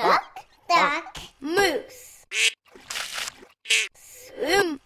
Duck, duck, moose. Swim.